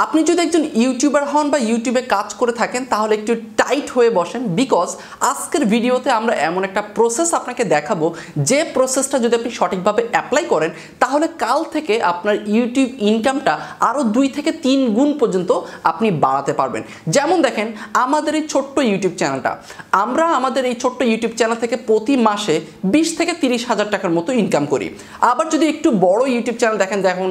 আপনি যদি একজন ইউটিউবার হন বা ইউটিউবে কাজ করে থাকেন, তাহলে একটু টাইট হয়ে বসেন বিকজ আজকের ভিডিওতে আমরা এমন একটা প্রসেস আপনাকে দেখাবো। যে প্রসেসটা যদি আপনি সঠিকভাবে অ্যাপ্লাই করেন, তাহলে কাল থেকে আপনার ইউটিউব ইনকামটা আরও দুই থেকে তিন গুণ পর্যন্ত আপনি বাড়াতে পারবেন। যেমন দেখেন, আমাদের এই ছোট্ট ইউটিউব চ্যানেলটা আমরা আমাদের এই ছোট্ট ইউটিউব চ্যানেল থেকে প্রতি মাসে বিশ থেকে তিরিশ হাজার টাকার মতো ইনকাম করি। আবার যদি একটু বড় ইউটিউব চ্যানেল দেখেন, দেখুন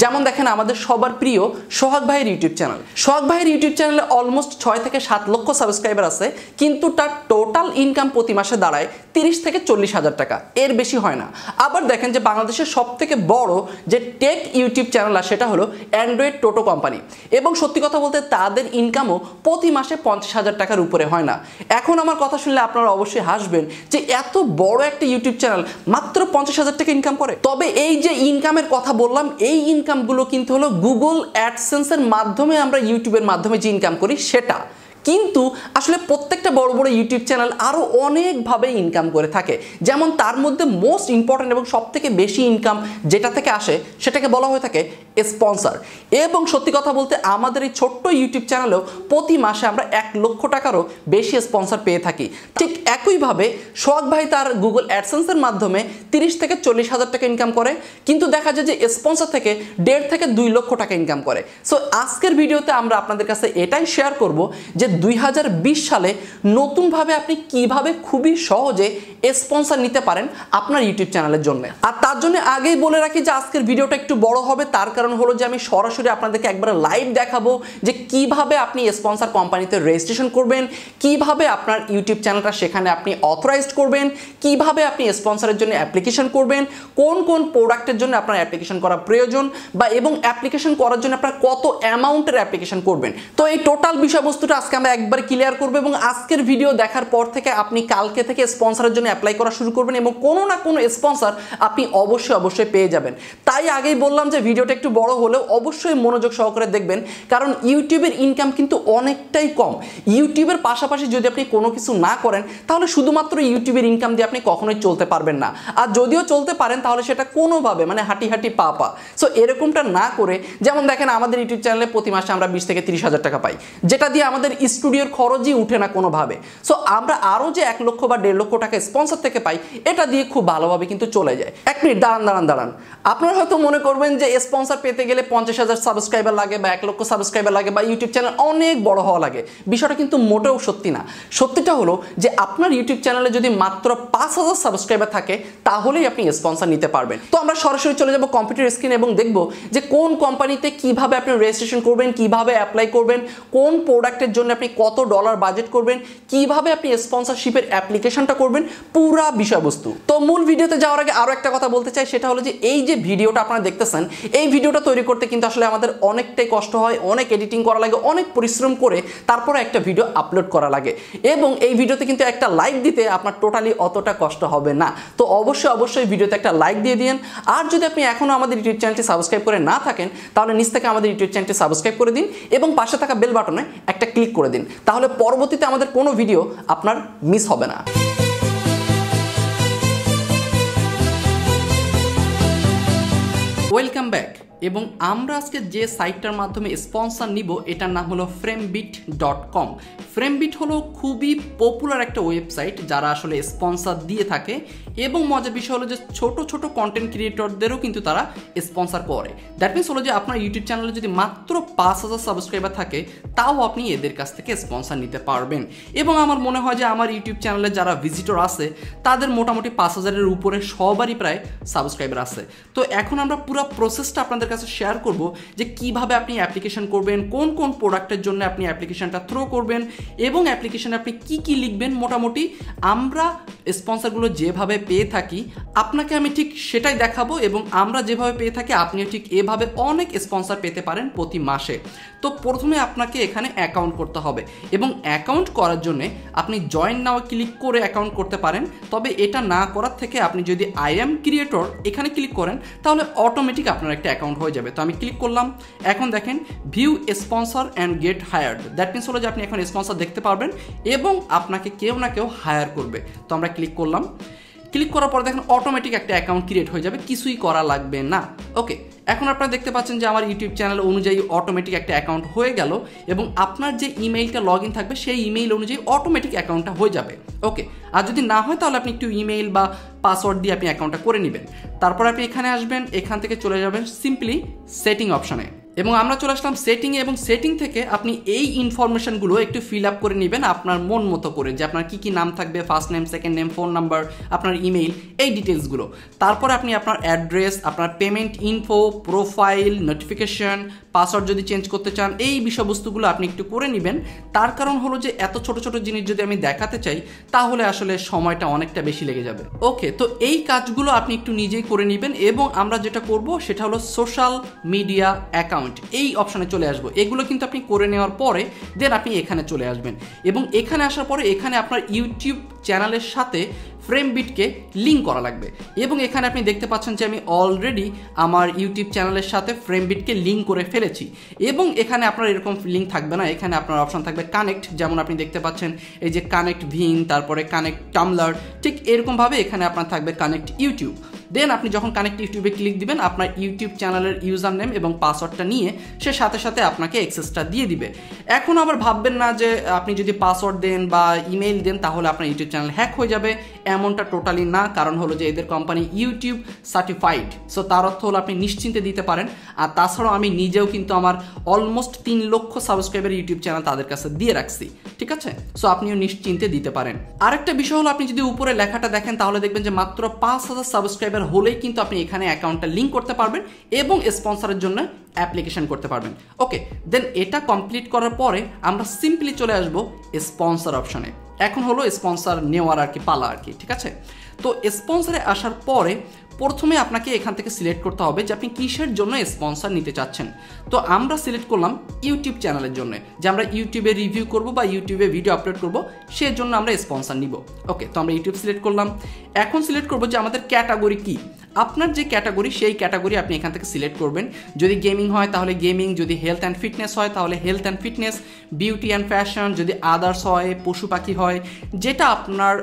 যেমন দেখেন আমাদের সবার প্রিয় সোহাগ ভাইয়ের ইউটিউব চ্যানেল। সোহাগ ভাইয়ের ইউটিউব চ্যানেলে অলমোস্ট ছয় থেকে সাত লক্ষ সাবস্ক্রাইবার আছে, কিন্তু তার টোটাল ইনকাম প্রতি মাসে দাঁড়ায় তিরিশ থেকে চল্লিশ হাজার টাকা। এর বেশি হয় না। আবার দেখেন যে বাংলাদেশের সব থেকে বড় যে টেক ইউটিউব চ্যানেল আর সেটা হলো অ্যান্ড্রয়েড টোটো কোম্পানি এবং সত্যি কথা বলতে তাদের ইনকামও প্রতি মাসে পঞ্চাশ হাজার টাকার উপরে হয় না। এখন আমার কথা শুনলে আপনারা অবশ্যই হাসবেন যে এত বড় একটা ইউটিউব চ্যানেল মাত্র পঞ্চাশ হাজার টাকা ইনকাম করে। তবে এই যে ইনকামের কথা বললাম, এই ইনকামগুলো কিন্তু হলো গুগল অ্যাডসেন্সের মাধ্যমে আমরা ইউটিউবের মাধ্যমে যে ইনকাম করি সেটা। কিন্তু আসলে প্রত্যেকটা বড় বড় ইউটিউব চ্যানেল আরও অনেকভাবে ইনকাম করে থাকে। যেমন তার মধ্যে মোস্ট ইম্পর্ট্যান্ট এবং সব থেকে বেশি ইনকাম যেটা থেকে আসে, সেটাকে বলা হয়ে থাকে স্পন্সার এবং সত্যি কথা বলতে আমাদের এই ছোট্ট ইউটিউব চ্যানেলেও প্রতি মাসে আমরা এক লক্ষ টাকারও বেশি স্পন্সার পেয়ে থাকি। ঠিক একইভাবে সোহাগ ভাই তার গুগল অ্যাডসেন্সের মাধ্যমে তিরিশ থেকে চল্লিশ হাজার টাকা ইনকাম করে, কিন্তু দেখা যায় যে স্পন্সার থেকে দেড় থেকে দুই লক্ষ টাকা ইনকাম করে। সো আজকের ভিডিওতে আমরা আপনাদের কাছে এটাই শেয়ার করব যে দুই হাজার বিশ সালে নতুনভাবে আপনি কীভাবে খুবই সহজে স্পন্সার নিতে পারেন আপনার ইউটিউব চ্যানেলের জন্য। আর তার জন্য আগেই বলে রাখি যে আজকের ভিডিওটা একটু বড় হবে, তার কারণ হলো যে আমি সরাসরি আপনাদেরকে একবার লাইভ দেখাবো যে কীভাবে আপনি স্পন্সার কোম্পানিতে রেজিস্ট্রেশন করবেন, কীভাবে আপনার ইউটিউব চ্যানেলটা সেখানে আপনি অথরাইজড করবেন, কীভাবে আপনি স্পন্সারের জন্য অ্যাপ্লিকেশন করবেন, কোন কোন প্রোডাক্টের জন্য আপনার অ্যাপ্লিকেশন করা প্রয়োজন বা এবং অ্যাপ্লিকেশন করার জন্য আপনার কত অ্যামাউন্টের অ্যাপ্লিকেশন করবেন। তো এই টোটাল বিষয়বস্তুটা আজকে আমরা একবার ক্লিয়ার করব এবং আজকের ভিডিও দেখার পর থেকে আপনি কালকে থেকে স্পন্সারের জন্য অ্যাপ্লাই করা শুরু করবেন এবং কোনো না কোনো স্পন্সার আপনি অবশ্যই অবশ্যই পেয়ে যাবেন। তাই আগেই বললাম যে ভিডিওটা একটু বড় হলেও অবশ্যই মনোযোগ সহকারে দেখবেন, কারণ ইউটিউবের ইনকাম কিন্তু অনেকটাই কম। ইউটিউবের পাশাপাশি যদি আপনি কোনো কিছু না করেন, তাহলে শুধুমাত্র ইউটিউবের ইনকাম দিয়ে আপনি কখনোই চলতে পারবেন না। আর যদিও চলতে পারেন, তাহলে সেটা কোনোভাবে মানে হাঁটি হাঁটি পা পা। সো এরকমটা না করে, যেমন দেখেন আমাদের ইউটিউব চ্যানেলে প্রতি মাসে আমরা বিশ থেকে তিরিশ হাজার টাকা পাই। যেটা দিয়ে আমাদের স্টুডিওর খরচই উঠে না কোনোভাবে। সো আমরা আরও যে এক লক্ষ বা দেড় লক্ষ টাকা স্পন্সর থেকে পাই, এটা দিয়ে খুব ভালোভাবে কিন্তু চলে যায়। এক মিনিট, দাঁড়ান দাঁড়ান দাঁড়ান। আপনারা হয়তো মনে করবেন যে স্পন্সর পেতে গেলে পঞ্চাশ হাজার সাবস্ক্রাইবার লাগে বা এক লক্ষ সাবস্ক্রাইবার লাগে বা ইউটিউব চ্যানেল অনেক বড় হওয়া লাগে। বিষয়টা কিন্তু মোটেও সত্যি না। সত্যিটা হলো যে, আপনার ইউটিউব চ্যানেলে যদি মাত্র পাঁচ হাজার সাবস্ক্রাইবার থাকে, তাহলেই আপনি স্পন্সর নিতে পারবেন। তো আমরা সরাসরি চলে যাব কম্পিউটার স্ক্রিন এবং দেখব যে, কোন কোম্পানিতে কীভাবে আপনি রেজিস্ট্রেশন করবেন, কীভাবে অ্যাপ্লাই করবেন, কোন প্রোডাক্টের জন্য কত ডলার বাজেট করবেন, কীভাবে আপনি স্পন্সরশিপের অ্যাপ্লিকেশনটা করবেন, পুরা বিষয়বস্তু। তো মূল ভিডিওতে যাওয়ার আগে আরও একটা কথা বলতে চাই, সেটা হলো যে এই যে ভিডিওটা আপনারা দেখতেছেন, এই ভিডিওটা তৈরি করতে কিন্তু আসলে আমাদের অনেকটাই কষ্ট হয়, অনেক এডিটিং করা লাগে, অনেক পরিশ্রম করে তারপরে একটা ভিডিও আপলোড করা লাগে। এবং এই ভিডিওতে কিন্তু একটা লাইক দিতে আপনার টোটালি অতটা কষ্ট হবে না। তো অবশ্যই অবশ্যই ভিডিওতে একটা লাইক দিয়ে দিন আর যদি আপনি এখনও আমাদের ইউটিউব চ্যানেলটি সাবস্ক্রাইব করে না থাকেন, তাহলে নিচ থেকে আমাদের ইউটিউব চ্যানেলটি সাবস্ক্রাইব করে দিন এবং পাশে থাকা বেল বাটনে একটা ক্লিক করে দিন। তাহলে পরবর্তীতে আমাদের কোনো ভিডিও আপনার মিস হবে না। ওয়েলকাম ব্যাক এবং আমরা আজকে যে সাইটটার মাধ্যমে স্পন্সর নিব, এটার নাম হলো ফ্রেমবিট ডট কম ফ্রেমবিট হলো খুবই পপুলার একটা ওয়েবসাইট যারা আসলে স্পন্সর দিয়ে থাকে এবং মজার বিষয় হলো যে ছোট ছোট কন্টেন্ট ক্রিয়েটরদেরও কিন্তু তারা স্পন্সর করে। দ্যাট মিনস হলো যে আপনার ইউটিউব চ্যানেলে যদি মাত্র পাঁচ হাজার সাবস্ক্রাইবার থাকে, তাও আপনি এদের কাছ থেকে স্পন্সর নিতে পারবেন। এবং আমার মনে হয় যে আমার ইউটিউব চ্যানেলে যারা ভিজিটর আছে, তাদের মোটামুটি পাঁচ হাজারের উপরে সবারই প্রায় সাবস্ক্রাইবার আছে। তো এখন আমরা পুরো প্রসেসটা আপনাদের কাছে শেয়ার করব যে কীভাবে আপনি অ্যাপ্লিকেশন করবেন, কোন কোন প্রোডাক্টের জন্য আপনি অ্যাপ্লিকেশনটা থ্রো করবেন এবং অ্যাপ্লিকেশনে আপনি কি কি লিখবেন মোটামুটি আমরা স্পন্সারগুলো যেভাবে পেয়ে থাকি, আপনাকে আমি ঠিক সেটাই দেখাবো এবং আমরা যেভাবে পেয়ে থাকি, আপনিও ঠিক এভাবে অনেক স্পন্সার পেতে পারেন প্রতি মাসে। তো প্রথমে আপনাকে এখানে অ্যাকাউন্ট করতে হবে এবং অ্যাকাউন্ট করার জন্য আপনি জয়েন নাও ক্লিক করে অ্যাকাউন্ট করতে পারেন। তবে এটা না করার থেকে আপনি যদি আই এম ক্রিয়েটর এখানে ক্লিক করেন, তাহলে অটোমেটিক আপনার একটা অ্যাকাউন্ট হয়ে যাবে। তো আমি ক্লিক করলাম। এখন দেখেন view sponsor and get hired that means হলো যে আপনি এখন স্পন্সর দেখতে পারবেন এবং আপনাকে কেউ না কেউ হায়ার করবে। তো আমরা ক্লিক করলাম। ক্লিক করার পর দেখেন অটোমেটিক একটা অ্যাকাউন্ট ক্রিয়েট হয়ে যাবে। কিছুই করা লাগবে না। ওকে এখন আপনারা দেখতে পাচ্ছেন যে আমার ইউটিউব চ্যানেল অনুযায়ী অটোমেটিক একটা অ্যাকাউন্ট হয়ে গেল এবং আপনার যে ইমেইলটা লগ ইন থাকবে, সেই ইমেইল অনুযায়ী অটোমেটিক অ্যাকাউন্টটা হয়ে যাবে। ওকে আর যদি না হয়, তাহলে আপনি একটু ইমেইল বা পাসওয়ার্ড দিয়ে আপনি অ্যাকাউন্টটা করে নেবেন। তারপর আপনি এখানে আসবেন, এখান থেকে চলে যাবেন সিম্পলি সেটিং অপশানে এবং আমরা চলে আসলাম সেটিংয়ে এবং সেটিং থেকে আপনি এই ইনফরমেশনগুলো একটু ফিল আপ করে নেবেন আপনার মন মতো করে, যে আপনার কী কী নাম থাকবে first name second name phone number আপনার ইমেইল এই ডিটেলসগুলো তারপর আপনি আপনার অ্যাড্রেস আপনার payment info profile notification password যদি চেঞ্জ করতে চান, এই বিষয়বস্তুগুলো আপনি একটু করে নেবেন। তার কারণ হলো যে এত ছোট ছোট জিনিস যদি আমি দেখাতে চাই, তাহলে আসলে সময়টা অনেকটা বেশি লেগে যাবে। ওকে তো এই কাজগুলো আপনি একটু নিজেই করে নেবেন এবং আমরা যেটা করব, সেটা হলো সোশ্যাল মিডিয়া অ্যাকাউন্ট এই অপশানে চলে আসব। এগুলো কিন্তু আপনি করে নেওয়ার পরে দেন আপনি এখানে চলে আসবেন। এবং এখানে আসার পরে, এখানে আপনার ইউটিউব চ্যানেলের সাথে ফ্রেম বিটকে লিঙ্ক করা লাগবে। এবং এখানে আপনি দেখতে পাচ্ছেন যে আমি অলরেডি আমার ইউটিউব চ্যানেলের সাথে ফ্রেম বিটকে লিঙ্ক করে ফেলেছি। এবং এখানে আপনার এরকম লিঙ্ক থাকবে না। এখানে আপনার অপশন থাকবে কানেক্ট যেমন আপনি দেখতে পাচ্ছেন, এই যে কানেক্ট ভিন তারপরে কানেক্ট টামলার ঠিক এরকমভাবে এখানে আপনার থাকবে কানেক্ট ইউটিউব দেন আপনি যখন কানেক্ট ইউটিউবে ক্লিক দিবেন, আপনার ইউটিউব চ্যানেলের ইউজার নেম এবং পাসওয়ার্ডটা নিয়ে সে সাথে সাথে আপনাকে অ্যাক্সেসটা দিয়ে দিবে। এখন আবার ভাববেন না যে আপনি যদি পাসওয়ার্ড দেন বা ইমেইল দেন, তাহলে আপনার ইউটিউব চ্যানেল হ্যাক হয়ে যাবে। এমনটা টোটালি না। কারণ হলো যে এদের কোম্পানি ইউটিউব সার্টিফাইড সো তার অর্থ হলো আপনি নিশ্চিন্তে দিতে পারেন। আর তাছাড়াও আমি নিজেও কিন্তু আমার অলমোস্ট তিন লক্ষ সাবস্ক্রাইবার ইউটিউব চ্যানেল তাদের কাছে দিয়ে রাখছি। ঠিক আছে? সো আপনিও নিশ্চিন্তে দিতে পারেন। আরেকটা বিষয় হলো আপনি যদি উপরে লেখাটা দেখেন, তাহলে দেখবেন যে মাত্র পাঁচ হাজার সাবস্ক্রাইবার হলেই কিন্তু আপনি এখানে অ্যাকাউন্টটা লিঙ্ক করতে পারবেন এবং স্পন্সরের জন্য অ্যাপ্লিকেশন করতে পারবেন। ওকে দেন এটা কমপ্লিট করার পরে আমরা সিম্পলি চলে আসব স্পন্সর অপশনে এখন হলো স্পন্সর নেওয়ার আর কি পালা আর কি, ঠিক আছে? তো স্পন্সরে আসার পরে প্রথমে আপনাকে এখান থেকে সিলেক্ট করতে হবে যে আপনি কিসের জন্য স্পন্সর নিতে চাচ্ছেন। তো আমরা সিলেক্ট করলাম ইউটিউব চ্যানেলের জন্য, যে আমরা ইউটিউবে রিভিউ করব বা ইউটিউবে ভিডিও আপলোড করব সেই জন্য আমরা স্পন্সর নিব। ওকে তো আমরা ইউটিউব সিলেক্ট করলাম। এখন সিলেক্ট করব যে আমাদের ক্যাটাগরি কী? আপনার যে ক্যাটাগরি, সেই ক্যাটাগরি আপনি এখান থেকে সিলেক্ট করবেন। যদি গেমিং হয়, তাহলে গেমিং, যদি হেলথ অ্যান্ড ফিটনেস হয়, তাহলে health and fitness beauty and fashion যদি আদার্স হয়, পশু পাখি হয়, যেটা আপনার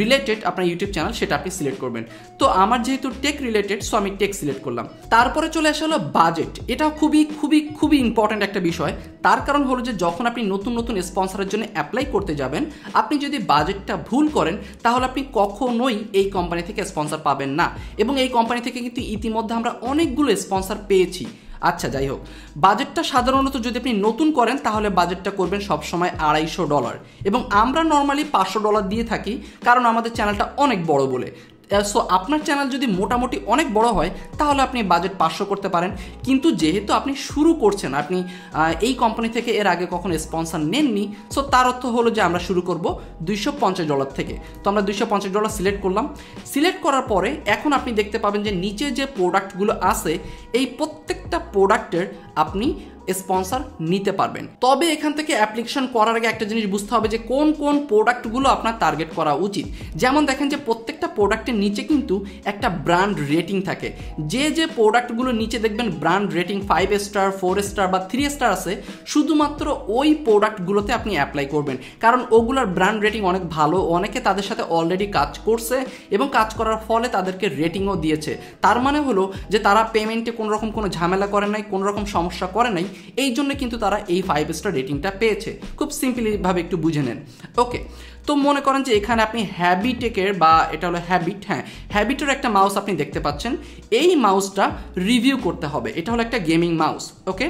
রিলেটেড আপনার ইউটিউব চ্যানেল সেটা আপনি সিলেক্ট করবেন। তো আমার যেহেতু টেক রিলেটেড সো আমি টেক সিলেক্ট করলাম। তারপরে চলে আসা হলো বাজেট এটা খুবই খুবই খুবই ইম্পর্ট্যান্ট একটা বিষয়। তার কারণ হলো যে, যখন আপনি নতুন নতুন স্পন্সরের জন্য অ্যাপ্লাই করতে যাবেন, আপনি যদি বাজেটটা ভুল করেন, তাহলে আপনি কখনোই এই কোম্পানি থেকে স্পন্সর পাবেন না। এবং এই কোম্পানি থেকে কিন্তু ইতিমধ্যে আমরা অনেকগুলো স্পন্সার পেয়েছি। আচ্ছা যাই হোক। বাজেটটা সাধারণত যদি আপনি নতুন করেন, তাহলে বাজেটটা করবেন সবসময় আড়াইশো ডলার। এবং আমরা নর্মালি পাঁচশো ডলার দিয়ে থাকি, কারণ আমাদের চ্যানেলটা অনেক বড় বলে। সো আপনার চ্যানেল যদি মোটামুটি অনেক বড় হয়, তাহলে আপনি বাজেট পাঁচশো করতে পারেন। কিন্তু যেহেতু আপনি শুরু করছেন, আপনি এই কোম্পানি থেকে এর আগে কখনো স্পন্সার নেননি সো তার অর্থ হলো যে আমরা শুরু করব দুইশো পঞ্চাশ ডলার থেকে। তো আমরা দুইশো পঞ্চাশ ডলার সিলেক্ট করলাম। সিলেক্ট করার পরে এখন আপনি দেখতে পাবেন যে নিচে যে প্রোডাক্টগুলো আছে, এই প্রত্যেকটা প্রোডাক্টের আপনি স্পন্সর নিতে পারবেন। তবে এখান থেকে অ্যাপ্লিকেশন করার আগে একটা জিনিস বুঝতে হবে যে কোন কোন প্রোডাক্টগুলো আপনার টার্গেট করা উচিত। যেমন দেখেন যে প্রোডাক্টের নিচে কিন্তু একটা ব্র্যান্ড রেটিং থাকে। যে যে প্রোডাক্টগুলো নিচে দেখবেন brand rating five star four star বা থ্রি স্টার আছে, শুধুমাত্র ওই প্রোডাক্টগুলোতে আপনি অ্যাপ্লাই করবেন। কারণ ওগুলোর ব্র্যান্ড রেটিং অনেক ভালো, অনেকে তাদের সাথে অলরেডি কাজ করছে এবং কাজ করার ফলে তাদেরকে রেটিংও দিয়েছে। তার মানে হলো যে তারা পেমেন্টে কোনো রকম কোনো ঝামেলা করে নাই কোনো রকম সমস্যা করে নাই, এই জন্য কিন্তু তারা এই ফাইভ স্টার রেটিংটা পেয়েছে। খুব সিম্পলিভাবে একটু বুঝে নেন। ওকে তো মনে করেন যে এখানে আপনি হ্যাবিটেকের বা এটা হলো হ্যাবিট হ্যাঁ হ্যাবিটের একটা মাউস আপনি দেখতে পাচ্ছেন। এই মাউসটা রিভিউ করতে হবে। এটা হলো একটা গেমিং মাউস, ওকে?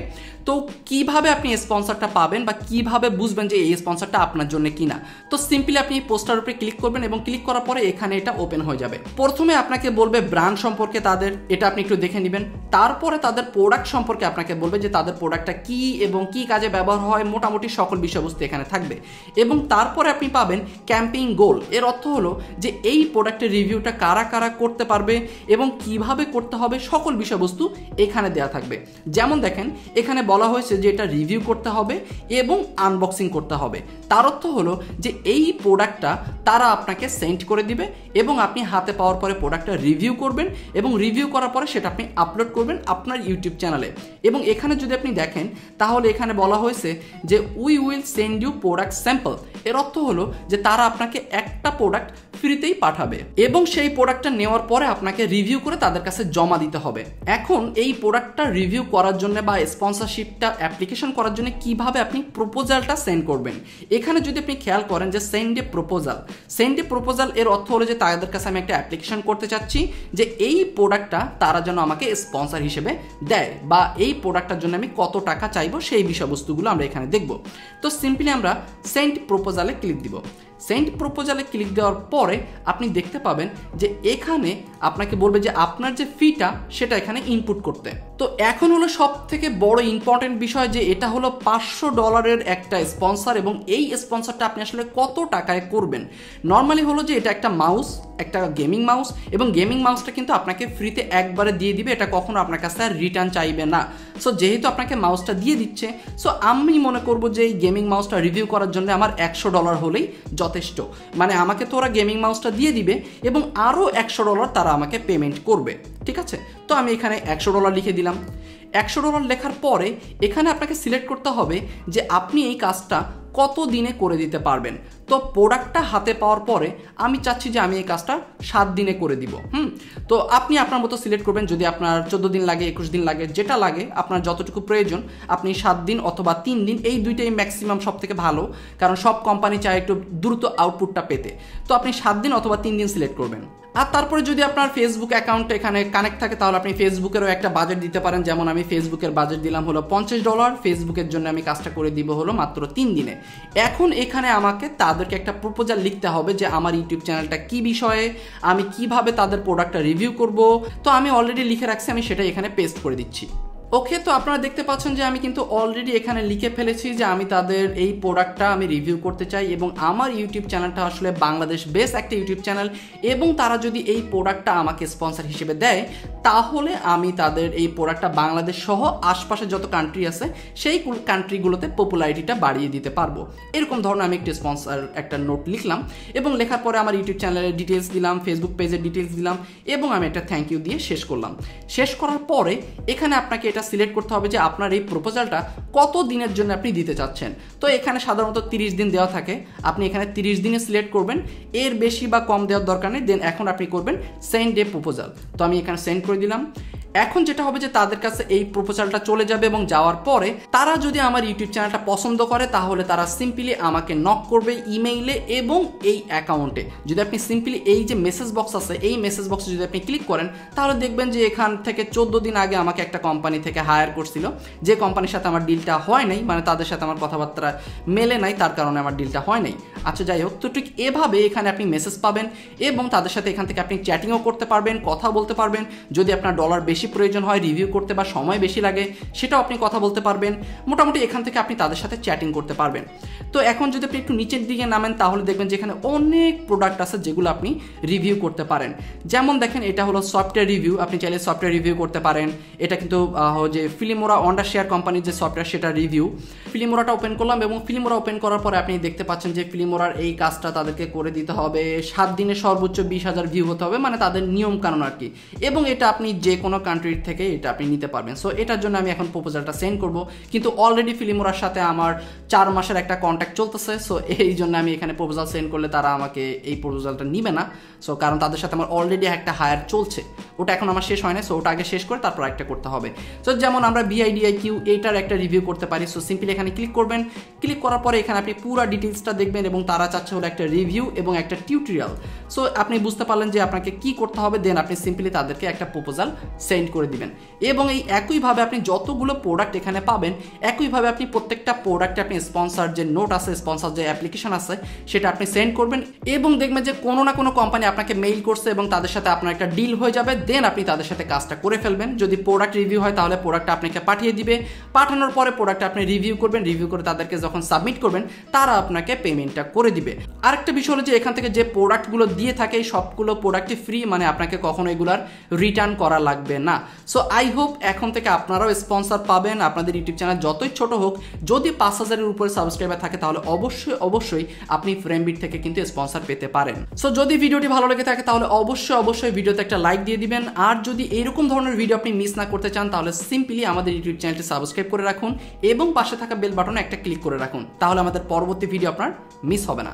তো কীভাবে আপনি স্পন্সরটা পাবেন বা কীভাবে বুঝবেন যে এই স্পন্সরটা আপনার জন্য কিনা? তো সিম্পলি আপনি এই পোস্টার উপরে ক্লিক করবেন এবং ক্লিক করার পরে এখানে এটা ওপেন হয়ে যাবে। প্রথমে আপনাকে বলবে ব্র্যান্ড সম্পর্কে তাদের, এটা আপনি একটু দেখে নেবেন। তারপরে তাদের প্রোডাক্ট সম্পর্কে আপনাকে বলবে যে তাদের প্রোডাক্টটা কি এবং কি কাজে ব্যবহার হয়, মোটামুটি সকল বিষয়বস্তু এখানে থাকবে। এবং তারপরে আপনি পাবেন ক্যাম্পিং গোল এর অর্থ হলো যে এই প্রোডাক্টের রিভিউটা কারা কারা করতে পারবে এবং কীভাবে করতে হবে সকল বিষয়বস্তু এখানে দেওয়া থাকবে। যেমন দেখেন, এখানে বলা হয়েছে যে এটা রিভিউ করতে হবে এবং আনবক্সিং করতে হবে। তার অর্থ হলো যে এই প্রোডাক্টটা তারা আপনাকে সেন্ড করে দিবে এবং আপনি হাতে পাওয়ার পরে প্রোডাক্টটা রিভিউ করবেন এবং রিভিউ করার পরে সেটা আপনি আপলোড করবেন আপনার ইউটিউব চ্যানেলে এবং এখানে যদি আপনি দেখেন, তাহলে এখানে বলা হয়েছে যে we will send you product sample এর অর্থ হলো যে তারা আপনাকে একটা প্রোডাক্ট ফ্রিতেই পাঠাবে এবং সেই প্রোডাক্টটা নেওয়ার পরে আপনাকে রিভিউ করে তাদের কাছে জমা দিতে হবে। এখন এই প্রোডাক্টটা রিভিউ করার জন্য বা স্পন্সরশিপটা অ্যাপ্লিকেশন করার জন্য কীভাবে আপনি প্রপোজালটা সেন্ড করবেন? এখানে যদি আপনি খেয়াল করেন যে send a proposal send a proposal এর অর্থ হলো যে তাদের কাছে আমি একটা অ্যাপ্লিকেশন করতে চাচ্ছি যে এই প্রোডাক্টটা তারা যেন আমাকে স্পন্সর হিসেবে দেয় বা এই প্রোডাক্টটার জন্য আমি কত টাকা চাইব সেই বিষয়বস্তুগুলো আমরা এখানে দেখব। তো সিম্পলি আমরা সেন্ড প্রপোজালে ক্লিক দিব। সেন্ড প্রপোজালে ক্লিক দেওয়ার পরে আপনি দেখতে পাবেন যে এখানে আপনাকে বলবে যে আপনার যে ফিটা সেটা এখানে ইনপুট করতে। তো এখন হলো সব থেকে বড় ইম্পর্টেন্ট বিষয় যে এটা হলো পাঁচশো ডলারের একটা স্পন্সর এবং এই স্পন্সরটা আপনি আসলে কত টাকায় করবেন। নর্মালি হলো যে এটা একটা মাউস একটা গেমিং মাউস এবং গেমিং মাউসটা কিন্তু আপনাকে ফ্রিতে একবারে দিয়ে দিবে, এটা কখনো আপনার কাছে আর রিটার্ন চাইবে না। সো যেহেতু আপনাকে মাউসটা দিয়ে দিচ্ছে সো আমি মনে করব যে এই গেমিং মাউসটা রিভিউ করার জন্য আমার একশো ডলার হলেই যথেষ্ট। মানে আমাকে তো ওরা গেমিং মাউসটা দিয়ে দিবে এবং আরও একশো ডলার তারা আমাকে পেমেন্ট করবে, ঠিক আছে? তো আমি এখানে একশো ডলার লিখে দিলাম। একশো ডলার লেখার পরে এখানে আপনাকে সিলেক্ট করতে হবে যে আপনি এই কাজটা কত দিনে করে দিতে পারবেন? তো প্রোডাক্টটা হাতে পাওয়ার পরে আমি চাচ্ছি যে আমি এই কাজটা সাত দিনে করে দিব। হুম? তো আপনি আপনার মতো সিলেক্ট করবেন, যদি আপনার চোদ্দ দিন লাগে, একুশ দিন লাগে, যেটা লাগে, আপনার যতটুকু প্রয়োজন, আপনি সাত দিন অথবা তিন দিন, এই দুইটাই ম্যাক্সিমাম সব থেকে ভালো, কারণ সব কোম্পানি চায় একটু দ্রুত আউটপুটটা পেতে। তো আপনি সাত দিন অথবা তিন দিন সিলেক্ট করবেন। আর তারপরে যদি আপনার ফেসবুক অ্যাকাউন্ট এখানে কানেক্ট থাকে, তাহলে আপনি ফেসবুকেরও একটা বাজেট দিতে পারেন। যেমন আমি ফেসবুকের বাজেট দিলাম হলো পঞ্চাশ ডলার ফেসবুকের জন্য আমি কাজটা করে দিব হলো মাত্র তিন দিনে। এখন এখানে আমাকে তাদেরকে একটা প্রপোজাল লিখতে হবে যে, আমার ইউটিউব চ্যানেলটা কি বিষয়ে? আমি কীভাবে তাদের প্রোডাক্টটা রিভিউ করব? তো আমি অলরেডি লিখে রাখছি, আমি সেটা এখানে পেস্ট করে দিচ্ছি। ওকে তো আপনারা দেখতে পাচ্ছেন যে আমি কিন্তু অলরেডি এখানে লিখে ফেলেছি যে আমি তাদের এই প্রোডাক্টটা আমি রিভিউ করতে চাই এবং আমার ইউটিউব চ্যানেলটা আসলে বাংলাদেশ বেস্ট একটা ইউটিউব চ্যানেল এবং তারা যদি এই প্রোডাক্টটা আমাকে স্পন্সর হিসেবে দেয়, তাহলে আমি তাদের এই প্রোডাক্টটা বাংলাদেশ সহ আশপাশে যত কান্ট্রি আছে, সেই কান্ট্রিগুলোতে পপুলারিটিটা বাড়িয়ে দিতে পারব। এরকম ধরনের আমি একটি স্পন্সর একটা নোট লিখলাম এবং লেখার পরে আমার ইউটিউব চ্যানেলের ডিটেলস দিলাম ফেসবুক পেজের ডিটেলস দিলাম এবং আমি একটা থ্যাংক ইউ দিয়ে শেষ করলাম। শেষ করার পরে এখানে আপনাকে এটা সিলেক্ট করতে হবে যে আপনার এই প্রপোজালটা কত দিনের জন্য আপনি দিতে চাচ্ছেন। তো এখানে সাধারণত তিরিশ দিন দেওয়া থাকে। আপনি এখানে তিরিশ দিনে সিলেক্ট করবেন। এর বেশি বা কম দেওয়ার দরকার নেই। দেন এখন আপনি করবেন সেন্ড এ প্রপোজাল। তো আমি এখানে সেন্ড করে দিলাম। এখন যেটা হবে যে তাদের কাছে এই প্রপোজালটা চলে যাবে এবং যাওয়ার পরে তারা যদি আমার ইউটিউব চ্যানেলটা পছন্দ করে, তাহলে তারা সিম্পলি আমাকে নক করবে ইমেইলে এবং এই অ্যাকাউন্টে। যদি আপনি সিম্পলি এই যে মেসেজ বক্স আছে, এই মেসেজ বক্সে যদি আপনি ক্লিক করেন, তাহলে দেখবেন যে এখান থেকে চোদ্দ দিন আগে আমাকে একটা কোম্পানি থেকে হায়ার করছিল। যে কোম্পানির সাথে আমার ডিলটা হয় নাই মানে তাদের সাথে আমার কথাবার্তা মেলে নাই, তার কারণে আমার ডিলটা হয় নাই। আচ্ছা যাই হোক, তো ঠিক এভাবে এখানে আপনি মেসেজ পাবেন এবং তাদের সাথে এখান থেকে আপনি চ্যাটিংও করতে পারবেন, কথা বলতে পারবেন। যদি আপনার ডলার বেশি প্রয়োজন হয় রিভিউ করতে বা সময় বেশি লাগে, সেটাও আপনি কথা বলতে পারবেন। মোটামুটি এখান থেকে আপনি তাদের সাথে চ্যাটিং করতে পারবেন। তো এখন যদি আপনি একটু নিচের দিকে নামেন, তাহলে দেখবেন যে এখানে অনেক প্রোডাক্ট আছে যেগুলো আপনি রিভিউ করতে পারেন। যেমন দেখেন, এটা হলো সফটওয়্যার রিভিউ আপনি চাইলে সফটওয়্যার রিভিউ করতে পারেন। এটা কিন্তু যে ফিলিমোরা অন্ডার শেয়ার কোম্পানির যে সফটওয়্যার সেটা রিভিউ ফিলিমোরাটা ওপেন করলাম এবং ফিলিমোরা ওপেন করার পরে আপনি দেখতে পাচ্ছেন যে ফিলিমোরার এই কাজটা তাদেরকে করে দিতে হবে। সাত দিনে সর্বোচ্চ বিশ হাজার ভিউ হতে হবে মানে তাদের নিয়ম কানুন আর কি। এবং এটা আপনি যে কোনো কান্ট্রির থেকে এটা আপনি নিতে পারবেন। সো এটার জন্য আমি এখন প্রপোজালটা সেন্ড করব। কিন্তু অলরেডি ফিলিমোরার সাথে আমার চার মাসের একটা কন্ট্যাক্ট চলতেছে। সো এই জন্য আমি এখানে প্রপোজাল সেন্ড করলে তারা আমাকে এই প্রপোজালটা নিবে না। সো কারণ তাদের সাথে আমার অলরেডি একটা হায়ার চলছে। ওটা এখন আমার শেষ হয় না সো ওটা আগে শেষ করে তারপর একটা করতে হবে। সো যেমন আমরা বিআইডিআই কিউ এইটার একটা রিভিউ করতে পারি। সো সিম্পলি এখানে ক্লিক করবেন। ক্লিক করার পরে এখানে আপনি পুরো ডিটেলসটা দেখবেন এবং তারা চাচ্ছে হলো একটা রিভিউ এবং একটা টিউটোরিয়াল সো আপনি বুঝতে পারলেন যে আপনাকে কি করতে হবে দেন আপনি সিম্পলি তাদেরকে একটা প্রপোজাল সেন্ড করে দিবেন। এবং এই একইভাবে আপনি যতগুলো প্রোডাক্ট এখানে পাবেন একইভাবে আপনি প্রত্যেকটা প্রোডাক্টে আপনি স্পন্সার যে নোট আছে স্পন্সার যে অ্যাপ্লিকেশন আছে, সেটা আপনি সেন্ড করবেন এবং দেখবেন যে কোনো না কোনো কোম্পানি আপনাকে মেইল করছে এবং তাদের সাথে আপনার একটা ডিল হয়ে যাবে দেন আপনি তাদের সাথে কাজটা করে ফেলবেন। যদি প্রোডাক্ট রিভিউ হয় তাহলে প্রোডাক্টটা আপনাকে পাঠিয়ে দিবে। পাঠানোর পরে প্রোডাক্টটা আপনি রিভিউ করবেন রিভিউ করে তাদেরকে যখন সাবমিট করবেন, তারা আপনাকে পেমেন্টটা করে দিবে। আরেকটা বিষয় হলো যে এখান থেকে যে প্রোডাক্টগুলো দিয়ে থাকে সবগুলো প্রোডাক্টই ফ্রি মানে আপনাকে কখনো এগুলার রিটার্ন করা লাগবে না। সো আই হোপ এখন থেকে আপনারাও স্পন্সর পাবেন। আপনাদের ইউটিউব চ্যানেল যতই ছোট হোক, যদি পাঁচ হাজারের উপরে সাবস্ক্রাইবার থাকে, তাহলে অবশ্যই অবশ্যই আপনি ফ্রেমবিট থেকে কিন্তু স্পন্সর পেতে পারেন। সো যদি ভিডিওটি ভালো লেগে থাকে, তাহলে অবশ্যই অবশ্যই ভিডিওতে একটা লাইক দিয়ে দিবেন। আর যদি এইরকম ধরনের ভিডিও আপনি মিস না করতে চান, তাহলে সিম্পলি আমাদের ইউটিউব চ্যানেলটি সাবস্ক্রাইব করে রাখুন এবং পাশে থাকা বেল বাটনে একটা ক্লিক করে রাখুন। তাহলে আমাদের পরবর্তী ভিডিও আপনার মিস হবে না।